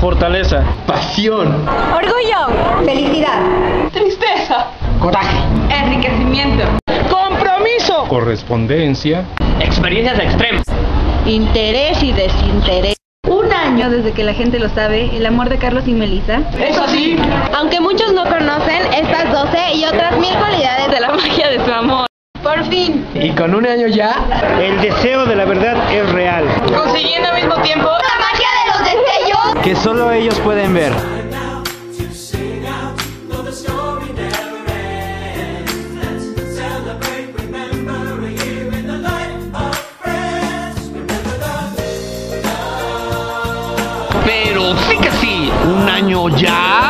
Fortaleza. Pasión. Orgullo. Felicidad. Tristeza. Coraje. Enriquecimiento. Compromiso. Correspondencia. Experiencias extremas. Interés y desinterés. Un año desde que la gente lo sabe, el amor de Carlos y Melissa. ¿Es así? Aunque muchos no conocen estas 12 y otras mil cualidades de la magia de su amor. Por fin. Y con un año ya. El deseo de la verdad es real. Consiguiendo al mismo tiempo. La magia de los destellos. Que solo ellos pueden ver. Pero sí que sí, un año ya